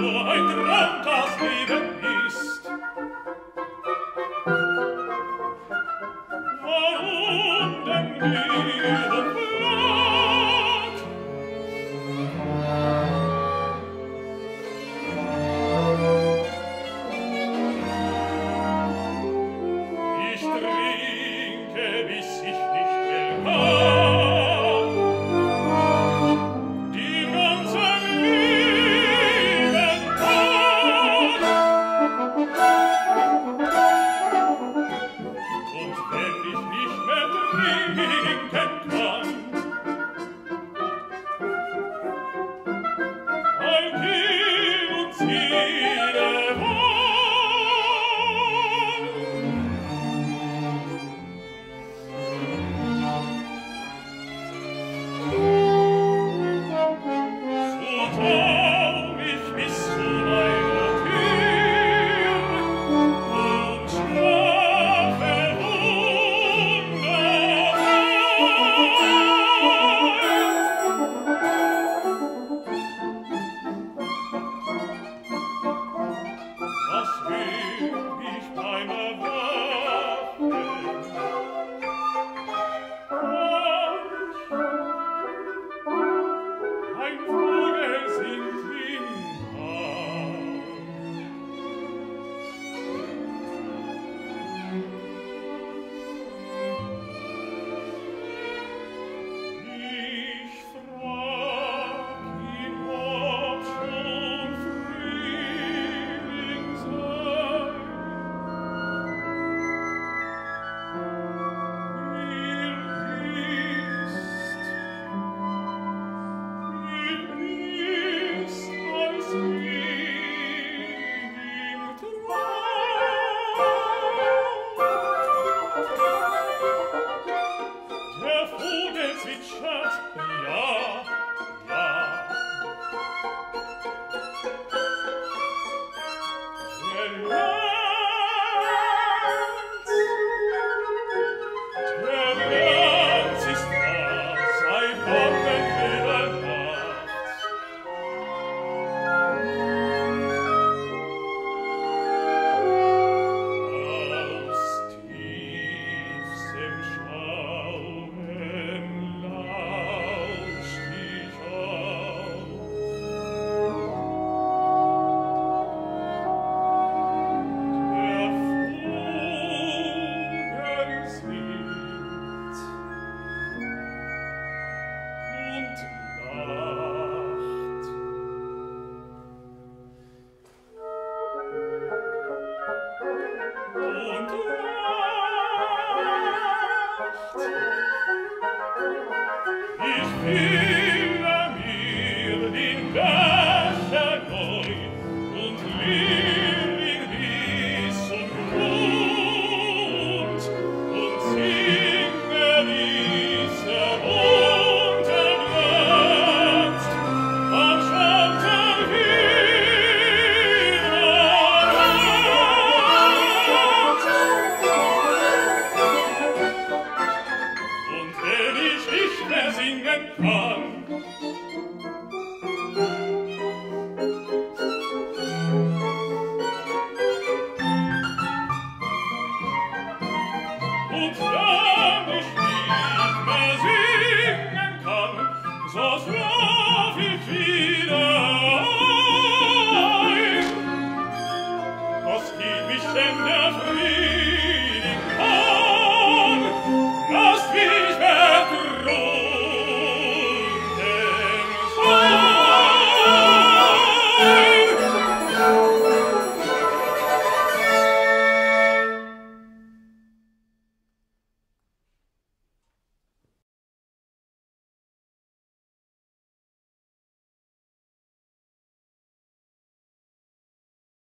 nur ein Traum das Leben ist. Warum denn wir Ich bin singen kann. Und wenn ich nicht mehr singen kann, so